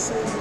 So